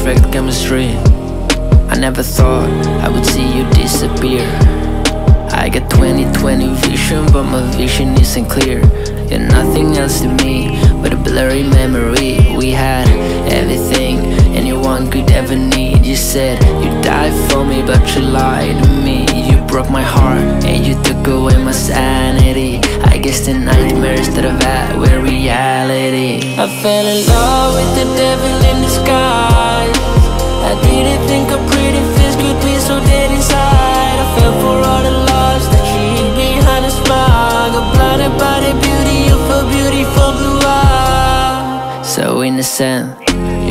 perfect chemistry. I never thought I would see you disappear. I got 20/20 vision, but my vision isn't clear. You're nothing else to me but a blurry memory. Ever need. You said you'd die for me, but you lied to me. You broke my heart and you took away my sanity. I guess the nightmares that I've had were reality. I fell in love with the devil in disguise. I didn't think a pretty face could be so dead inside. I fell for all the lies that she behind a smile. Got blinded by the beauty of her beautiful blue eyes. So innocent,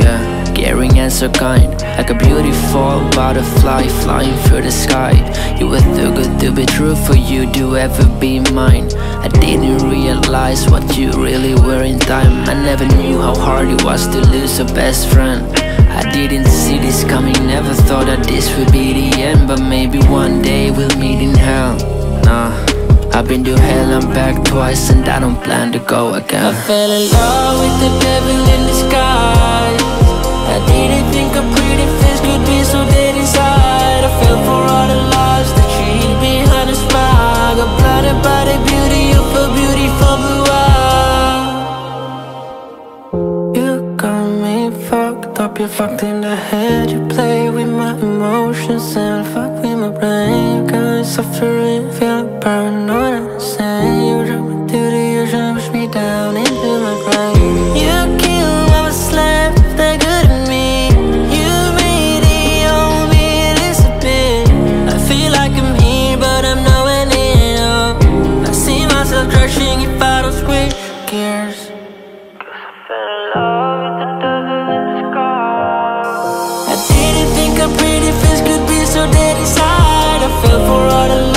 yeah, caring and so kind. Like a beautiful butterfly flying through the sky. You were too good to be true for you to ever be mine. I didn't realize what you really were in time. I never knew how hard it was to lose a best friend. I didn't see this coming, never thought that this would be the end. But maybe one day we'll meet in hell. Nah, I've been to hell and back twice, and I don't plan to go again. I fell in love with the devil in disguise. You're fucked in the head. You play with my emotions and fuck with my brain. You got me suffering, feeling paranoid. and insane. You drag me to the ocean, push me down into my grave. You what was left of that good in me. You made old me disappear. I feel like I'm here, but I'm nowhere near. I see myself crashing if I don't switch gears. For all the